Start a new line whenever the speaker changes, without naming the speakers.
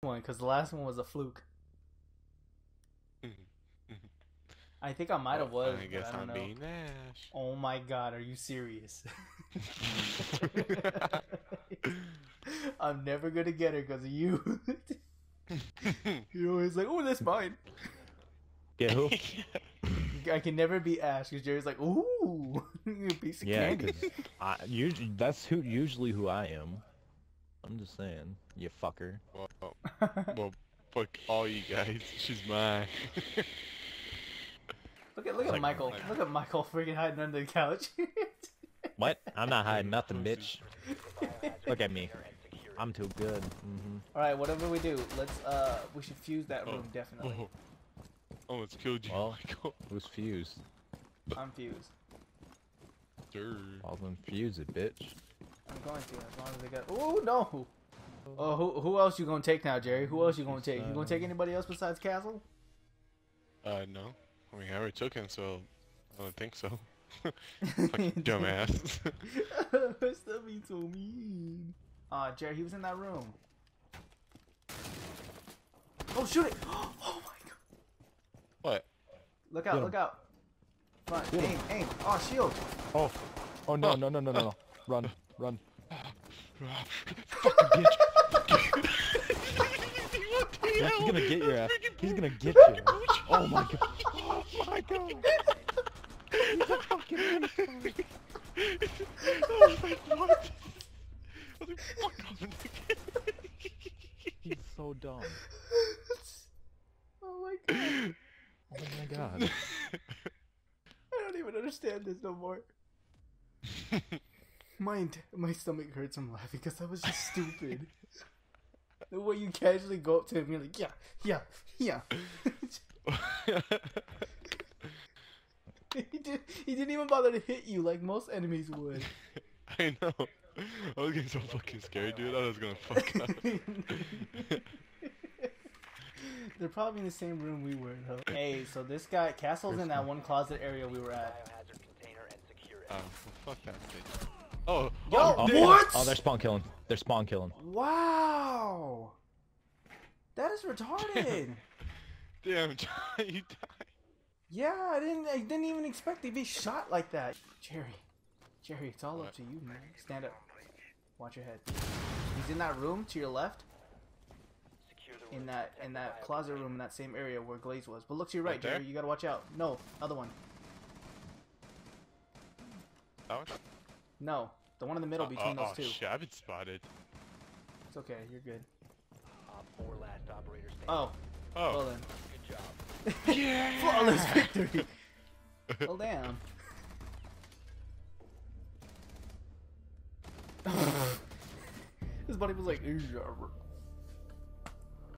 one because the last one was a fluke. Mm-hmm. Mm-hmm. I think I might have oh, was.
I guess
I don't
I'm
know.
being Ash.
Oh my god, are you serious? I'm never gonna get her because of you. You're always like, oh, that's fine.
Get who?
I can never be Ash because Jerry's like, ooh, you piece of
Yeah,
candy.
because I usually that's who usually who I am. I'm just saying, you fucker.
well, well, fuck all you guys. She's mine.
look at look at
Like-
Michael.
like-
Look at Michael freaking hiding under the couch.
What? I'm not hiding nothing, bitch. Look at me. I'm too good. hmm
All right, whatever we do, let's uh, we should fuse that
Oh,
room definitely.
Oh, it's killed you,
Well.
Michael.
Who's fused?
I'm fused.
Sir.
I'll infuse it, bitch.
I'm going to as long as they got. Oh no! Oh, who who else you gonna take now, Jerry? Who else you gonna take? You gonna take anybody else besides Castle?
Uh, no. I mean, I already took him, so I don't think so. Fucking dumbass.
Stop being so mean. Uh, Jerry, he was in that room. Oh, shoot it! Oh my god!
what?
Look out!
Get.
Look out! Front,
Get
aim, aim! Oh, shield!
Oh, oh no, no, no, no, no, no. Run, run.
Fucking bitch.
He's gonna get your ass. He's gonna get you. Oh my god. Oh my god. He's a fucking retard.
oh my god. Fuck off.
He's so dumb.
oh my god!
Oh my god.
I don't even understand this no more. My my stomach hurts from laughing because that was just stupid. the way you casually go up to him, you're like, yeah, yeah, yeah. he did. He didn't even bother to hit you like most enemies would.
I know. I was getting so fucking scared, dude. I was gonna fuck up.
They're probably in the same room we were though. Hey, so this guy Castle's in that one closet area we were at.
Oh, well, fuck that bitch. Oh,
Yo,
oh,
what?
Oh, they're spawn killing. They're spawn killing.
Wow, that is retarded.
Damn, John, you died.
Yeah, I didn't. I didn't even expect to be shot like that. Jerry, Jerry, it's all up to you, man. Stand up. Watch your head. He's in that room to your left. In that in that closet room in that same area where Glaz was. But look to your right,
Right?
Jerry. You gotta watch out. No, other one.
That one?
No, the one in the middle
Oh,
between
oh,
those
oh,
two.
shit, I've been spotted.
It's okay. You're good.
Uh, four last operators standing.
Oh, oh. well
Oh,
then.
Good job.
yeah.
Flawless victory. well, damn. His buddy was like, "Ooh, yeah,